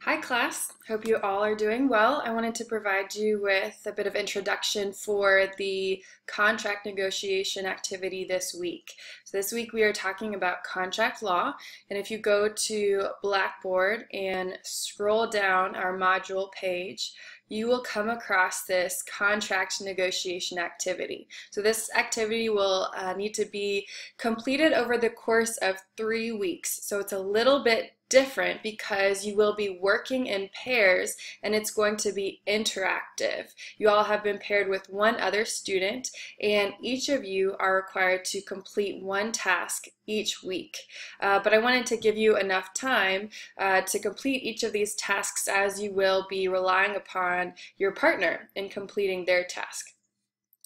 Hi class, hope you all are doing well. I wanted to provide you with a bit of introduction for the contract negotiation activity this week. So this week we are talking about contract law and if you go to Blackboard and scroll down our module page you will come across this contract negotiation activity. So this activity will uh, need to be completed over the course of three weeks. So it's a little bit different because you will be working in pairs and it's going to be interactive. You all have been paired with one other student and each of you are required to complete one task each week. Uh, but I wanted to give you enough time uh, to complete each of these tasks as you will be relying upon your partner in completing their task.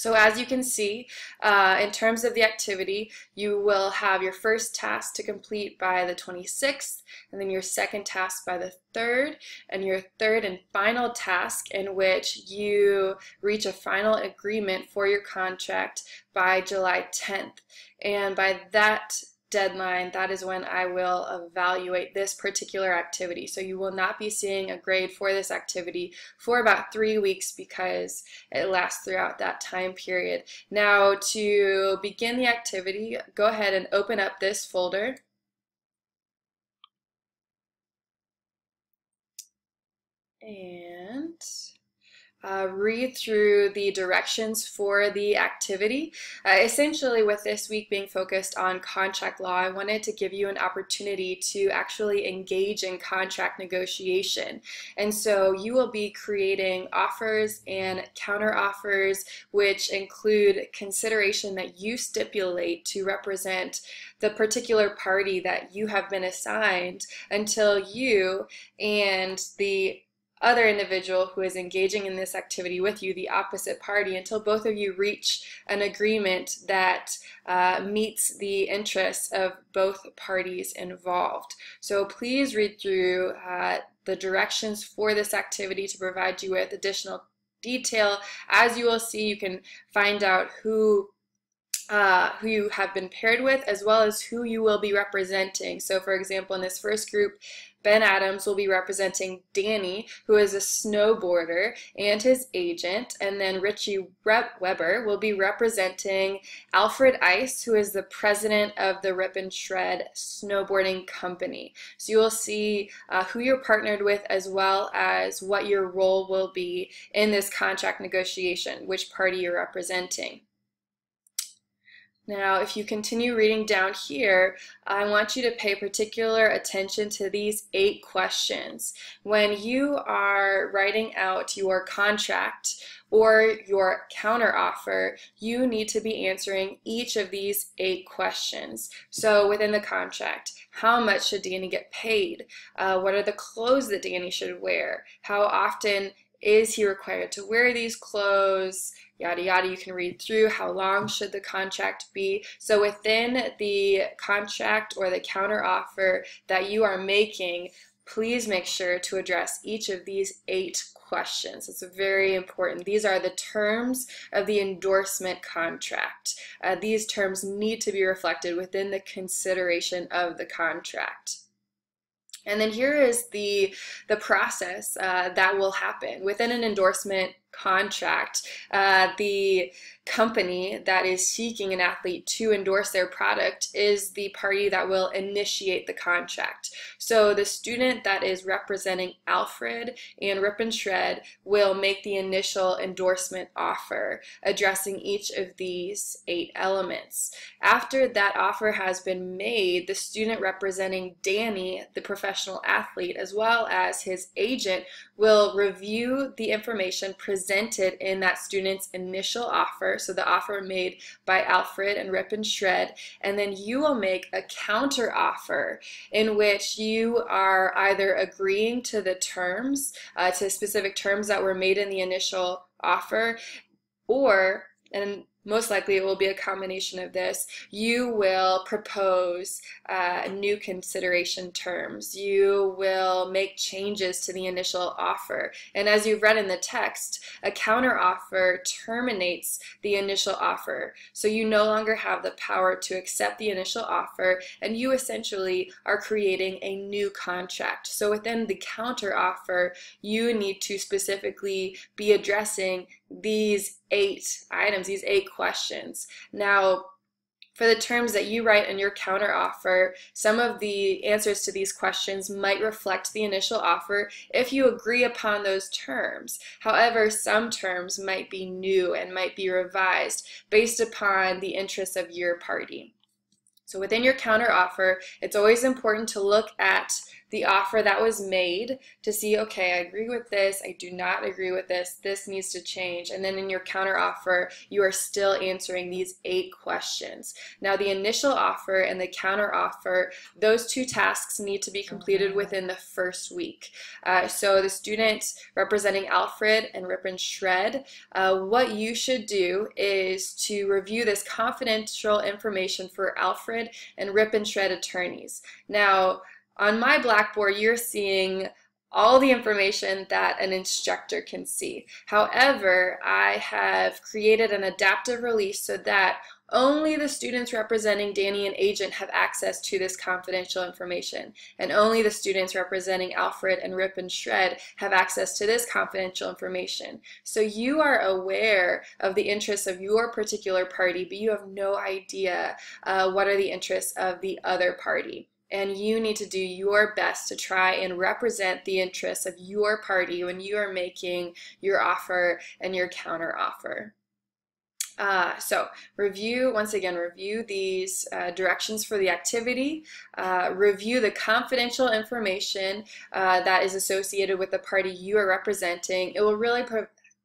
So as you can see, uh, in terms of the activity, you will have your first task to complete by the 26th, and then your second task by the 3rd, and your third and final task in which you reach a final agreement for your contract by July 10th. And by that deadline, that is when I will evaluate this particular activity. So you will not be seeing a grade for this activity for about three weeks because it lasts throughout that time period. Now to begin the activity, go ahead and open up this folder. And uh, read through the directions for the activity. Uh, essentially, with this week being focused on contract law, I wanted to give you an opportunity to actually engage in contract negotiation. And so you will be creating offers and counter offers, which include consideration that you stipulate to represent the particular party that you have been assigned until you and the other individual who is engaging in this activity with you, the opposite party, until both of you reach an agreement that uh, meets the interests of both parties involved. So please read through uh, the directions for this activity to provide you with additional detail. As you will see, you can find out who uh, who you have been paired with as well as who you will be representing. So for example, in this first group, Ben Adams will be representing Danny, who is a snowboarder, and his agent. And then Richie Weber will be representing Alfred Ice, who is the president of the Rip and Shred Snowboarding Company. So you will see uh, who you're partnered with as well as what your role will be in this contract negotiation, which party you're representing. Now, if you continue reading down here, I want you to pay particular attention to these eight questions. When you are writing out your contract or your counteroffer, you need to be answering each of these eight questions. So within the contract, how much should Danny get paid? Uh, what are the clothes that Danny should wear? How often is he required to wear these clothes? Yada yada. You can read through how long should the contract be. So within the contract or the counter offer that you are making, please make sure to address each of these eight questions. It's very important. These are the terms of the endorsement contract. Uh, these terms need to be reflected within the consideration of the contract. And then here is the, the process uh, that will happen. Within an endorsement contract, uh, the company that is seeking an athlete to endorse their product is the party that will initiate the contract. So the student that is representing Alfred and Rip and Shred will make the initial endorsement offer addressing each of these eight elements. After that offer has been made, the student representing Danny, the professional athlete, as well as his agent will review the information presented in that student's initial offer, so the offer made by Alfred and Rip and Shred, and then you will make a counter offer in which you are either agreeing to the terms, uh, to specific terms that were made in the initial offer, or and most likely it will be a combination of this. You will propose uh, new consideration terms. You will make changes to the initial offer. And as you've read in the text, a counteroffer terminates the initial offer. So you no longer have the power to accept the initial offer, and you essentially are creating a new contract. So within the counteroffer, you need to specifically be addressing these eight items, these eight questions. Now, for the terms that you write in your counteroffer, some of the answers to these questions might reflect the initial offer if you agree upon those terms. However, some terms might be new and might be revised based upon the interests of your party. So within your counteroffer, it's always important to look at the offer that was made to see, okay, I agree with this, I do not agree with this, this needs to change. And then in your counteroffer, you are still answering these eight questions. Now the initial offer and the counteroffer, those two tasks need to be completed within the first week. Uh, so the student representing Alfred and Rip and Shred, uh, what you should do is to review this confidential information for Alfred and Rip and Shred attorneys. Now, on my Blackboard, you're seeing all the information that an instructor can see. However, I have created an adaptive release so that only the students representing Danny and Agent have access to this confidential information, and only the students representing Alfred and Rip and Shred have access to this confidential information. So you are aware of the interests of your particular party, but you have no idea uh, what are the interests of the other party and you need to do your best to try and represent the interests of your party when you are making your offer and your counter offer. Uh, so review, once again, review these uh, directions for the activity, uh, review the confidential information uh, that is associated with the party you are representing. It will really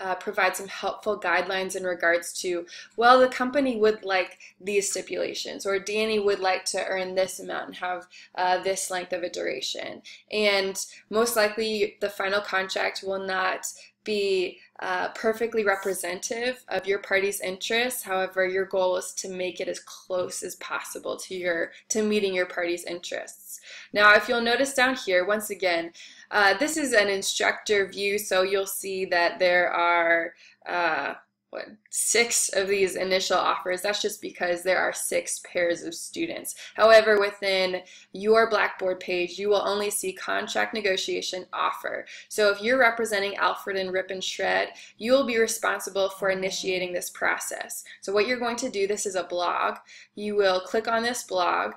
uh, provide some helpful guidelines in regards to, well, the company would like these stipulations, or Danny would like to earn this amount and have uh, this length of a duration. And most likely, the final contract will not be uh, perfectly representative of your party's interests. However, your goal is to make it as close as possible to your to meeting your party's interests. Now, if you'll notice down here, once again, uh, this is an instructor view, so you'll see that there are uh, what, six of these initial offers. That's just because there are six pairs of students. However, within your Blackboard page, you will only see contract negotiation offer. So if you're representing Alfred and Rip and Shred, you will be responsible for initiating this process. So what you're going to do, this is a blog. You will click on this blog,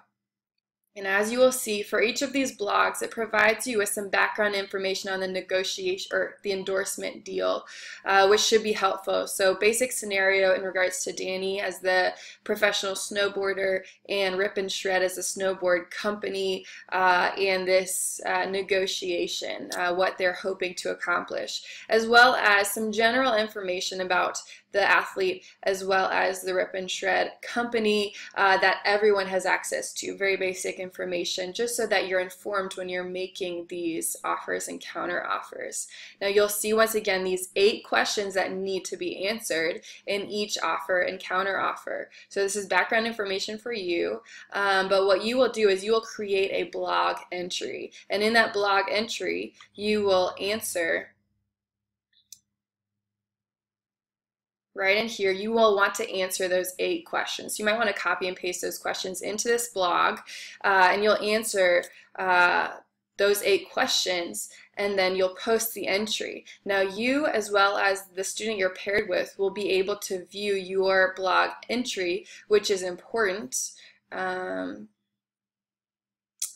and as you will see, for each of these blogs, it provides you with some background information on the negotiation or the endorsement deal, uh, which should be helpful. So basic scenario in regards to Danny as the professional snowboarder and Rip and Shred as a snowboard company uh, and this uh, negotiation, uh, what they're hoping to accomplish, as well as some general information about the athlete as well as the Rip and Shred company uh, that everyone has access to. Very basic information just so that you're informed when you're making these offers and counter offers. Now you'll see once again these eight questions that need to be answered in each offer and counter offer. So this is background information for you, um, but what you will do is you will create a blog entry and in that blog entry you will answer right in here, you will want to answer those eight questions. You might want to copy and paste those questions into this blog, uh, and you'll answer uh, those eight questions, and then you'll post the entry. Now you, as well as the student you're paired with, will be able to view your blog entry, which is important. Um,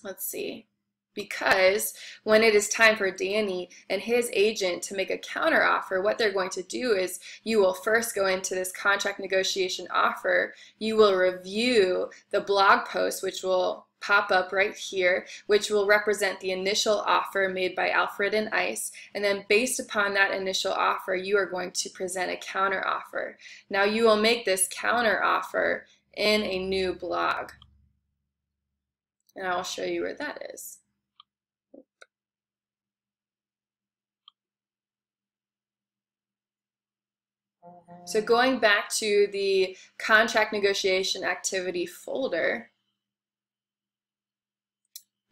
let's see because when it is time for Danny and his agent to make a counteroffer, what they're going to do is you will first go into this contract negotiation offer, you will review the blog post, which will pop up right here, which will represent the initial offer made by Alfred and Ice. And then based upon that initial offer, you are going to present a counteroffer. Now you will make this counteroffer in a new blog. And I'll show you where that is. So going back to the contract negotiation activity folder,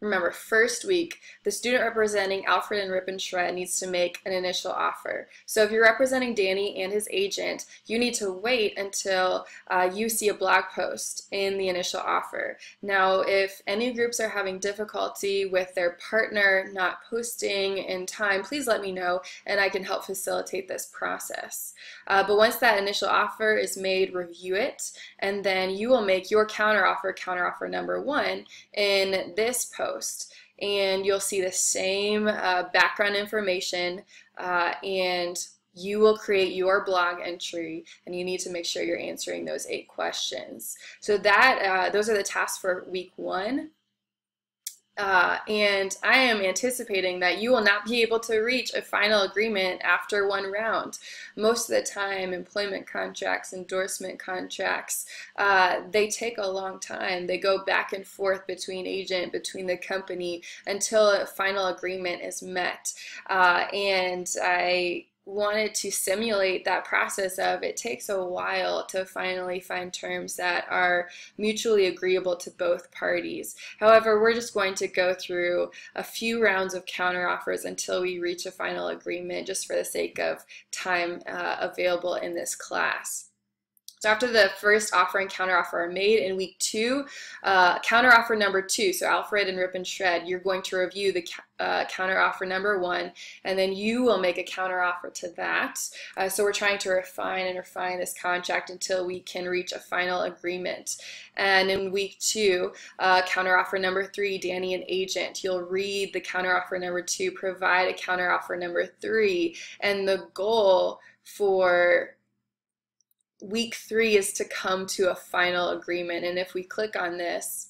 Remember, first week, the student representing Alfred and Rip and Shred needs to make an initial offer. So if you're representing Danny and his agent, you need to wait until uh, you see a blog post in the initial offer. Now, if any groups are having difficulty with their partner not posting in time, please let me know and I can help facilitate this process. Uh, but once that initial offer is made, review it, and then you will make your counteroffer, counteroffer number one, in this post post and you'll see the same uh, background information uh, and you will create your blog entry and you need to make sure you're answering those eight questions. So that uh, those are the tasks for week one. Uh, and I am anticipating that you will not be able to reach a final agreement after one round. Most of the time, employment contracts, endorsement contracts, uh, they take a long time. They go back and forth between agent, between the company, until a final agreement is met. Uh, and I wanted to simulate that process of it takes a while to finally find terms that are mutually agreeable to both parties. However, we're just going to go through a few rounds of counteroffers until we reach a final agreement just for the sake of time uh, available in this class. So after the first offer and counteroffer are made in week two, uh, counteroffer number two, so Alfred and Rip and Shred, you're going to review the uh, counteroffer number one, and then you will make a counteroffer to that. Uh, so we're trying to refine and refine this contract until we can reach a final agreement. And in week two, uh, counteroffer number three, Danny and agent, you'll read the counteroffer number two, provide a counteroffer number three, and the goal for week three is to come to a final agreement. And if we click on this,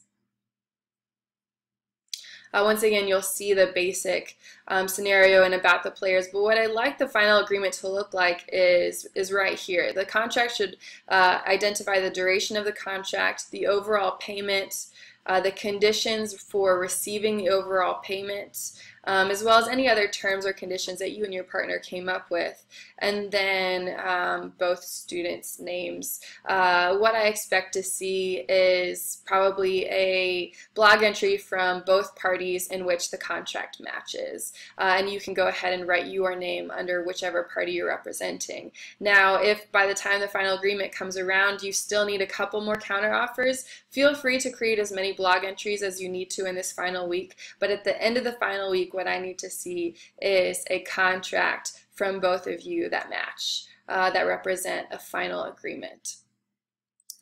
uh, once again, you'll see the basic um, scenario and about the players. But what I like the final agreement to look like is, is right here. The contract should uh, identify the duration of the contract, the overall payment, uh, the conditions for receiving the overall payment, um, as well as any other terms or conditions that you and your partner came up with. And then um, both students' names. Uh, what I expect to see is probably a blog entry from both parties in which the contract matches. Uh, and you can go ahead and write your name under whichever party you're representing. Now, if by the time the final agreement comes around, you still need a couple more counteroffers, feel free to create as many blog entries as you need to in this final week. But at the end of the final week, what I need to see is a contract from both of you that match, uh, that represent a final agreement.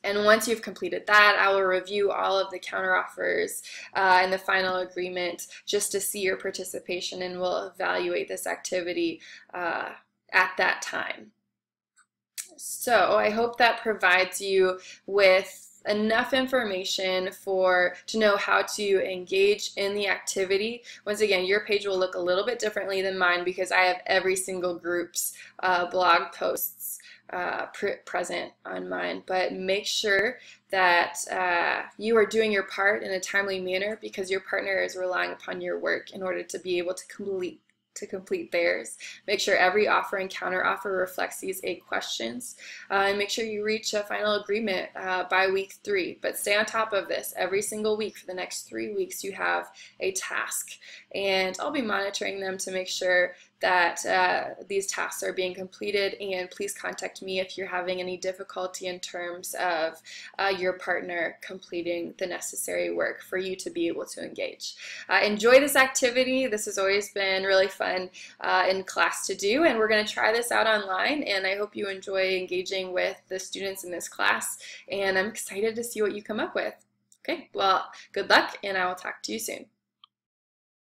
And once you've completed that, I will review all of the counteroffers uh, and the final agreement just to see your participation and we'll evaluate this activity uh, at that time. So I hope that provides you with enough information for to know how to engage in the activity. Once again, your page will look a little bit differently than mine because I have every single group's uh, blog posts uh, present on mine. But make sure that uh, you are doing your part in a timely manner because your partner is relying upon your work in order to be able to complete to complete theirs. Make sure every offer and counter offer reflects these eight questions. Uh, and make sure you reach a final agreement uh, by week three. But stay on top of this. Every single week for the next three weeks, you have a task. And I'll be monitoring them to make sure that uh, these tasks are being completed and please contact me if you're having any difficulty in terms of uh, your partner completing the necessary work for you to be able to engage. Uh, enjoy this activity. This has always been really fun uh, in class to do and we're going to try this out online and I hope you enjoy engaging with the students in this class and I'm excited to see what you come up with. Okay, well, good luck and I will talk to you soon.